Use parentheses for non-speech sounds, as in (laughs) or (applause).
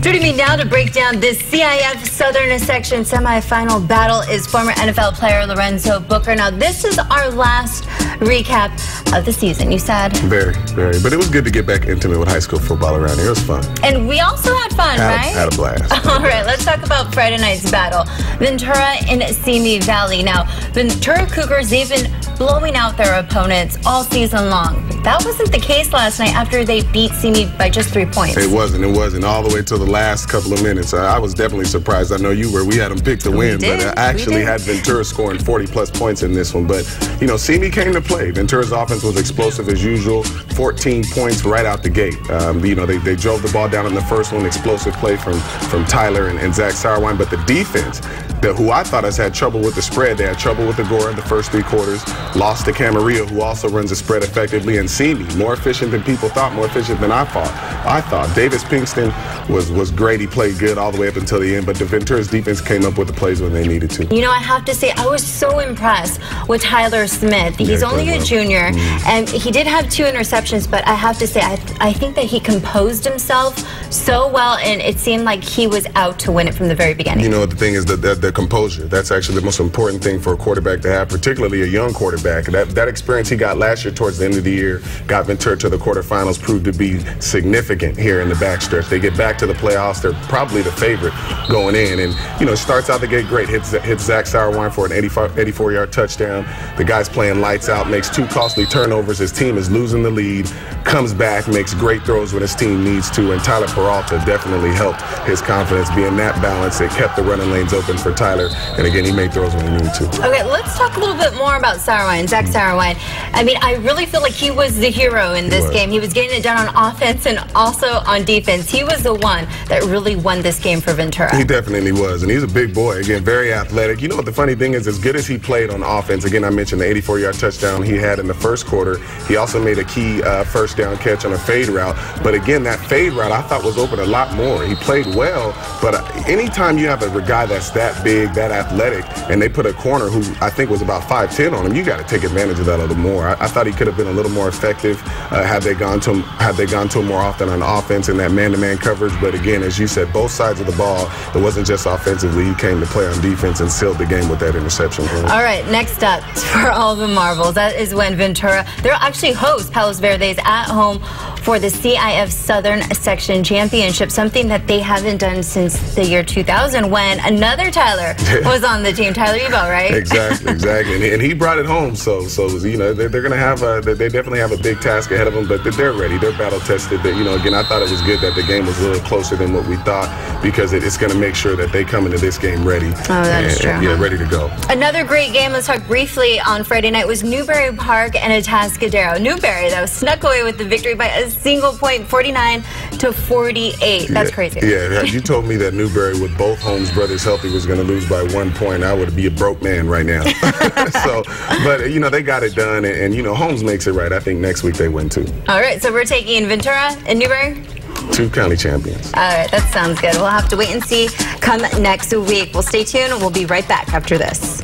Joining me now to break down this CIF Southern Section semifinal battle is former NFL player Lorenzo Booker. Now, this is our last recap of the season. You said? Very, very. But it was good to get back intimate with high school football around here. It was fun. And we also had fun, had, right? Had a blast. (laughs) All right, let's talk about Friday night's battle. Ventura and Simi Valley. Now, Ventura Cougars, they've been blowing out their opponents all season long. That wasn't the case last night after they beat Simi by just three points. It wasn't. It wasn't. All the way to the last couple of minutes. I was definitely surprised. I know you were. We had them picked to win, but I actually had Ventura scoring 40 plus points in this one. But, you know, Simi came to play. Ventura's offense was explosive as usual. 14 points right out the gate. Um, you know, they, they drove the ball down in the first one. Explosive play from, from Tyler and, and Zach Sauerwein. But the defense, the, who I thought has had trouble with the spread, they had trouble with the Gore in the first three quarters. Lost to Camarillo, who also runs the spread effectively. And Simi, more efficient than people thought, more efficient than I thought. I thought. Davis Pinkston was, was great. He played good all the way up until the end. But the Ventura's defense came up with the plays when they needed to. You know, I have to say, I was so impressed with Tyler Smith. He's Yeah, only a well. junior, Mm. and he did have two interceptions, but I have to say, I, I think that he composed himself so well, and it seemed like he was out to win it from the very beginning. You know, the thing is that the, the composure. That's actually the most important thing for a quarterback to have, particularly a young quarterback. That that experience he got last year towards the end of the year got Ventura to the quarterfinals, proved to be significant here in the backstretch. They get back to the playoffs. They're probably the favorite going in. And, you know, starts out the gate great. Hits, hits Zach Sauerwein for an 84 yard touchdown. The guy's playing lights out, makes two costly turnovers. His team is losing the lead, comes back, makes great throws when his team needs to. And Tyler Peralta definitely helped his confidence being that balance. It kept the running lanes open for Tyler. And again, he made throws when he needed to. Okay, let's talk a little bit more about Sauerwein, Zach Sauerwein. I mean, I really feel like he was the hero in this was. game. He was getting it done on offense and also on defense. He was the one that really won this game for Ventura. He definitely was, and he's a big boy. Again, very athletic. You know what the funny thing is? As good as he played on offense, again, I mentioned the 84-yard touchdown he had in the first quarter. He also made a key uh, first down catch on a fade route. But again, that fade route I thought was open a lot more. He played well, but uh, anytime you have a guy that's that big, that athletic, and they put a corner who I think was about 5'10 on him, you got to take advantage of that a little more. I, I thought he could have been a little more effective uh, had they gone to him, had they gone to him more often on offense in that man-to-man coverage. But again, as you said, both sides of the ball, it wasn't just offensively. He came to play on defense and sealed the game with that interception. All right, next up (laughs) for all the marbles, that is when Ventura, they're actually host Palos Verdes at home for the CIF Southern Section Championship, something that they haven't done since the year 2000 when another Tyler (laughs) was on the team, Tyler Ebell, right? exactly, exactly, and, and he brought it home. So, so you know, they're, they're going to have a, they definitely have a big task ahead of them, but they're ready. They're battle tested. That you know, again, I thought it was good that the game was a little closer than what we thought because it, it's going to make sure that they come into this game ready. Oh, that is and- true, and, Yeah, ready to go. Another great game, let's talk briefly on Friday night, was Newbury Park and Atascadero. Newberry, though, snuck away with the victory by a single point, 49 to 48. That's yeah, crazy. Yeah, you told me that Newbury with both Holmes brothers healthy was going to lose by one point, I would be a broke man right now. (laughs) (laughs) so, but you know they got it done, and, and you know Holmes makes it right. I think next week they win too. All right, so we're taking Ventura and Newbury. Two county champions. All right, that sounds good. We'll have to wait and see come next week. Well, stay tuned. We'll be right back after this.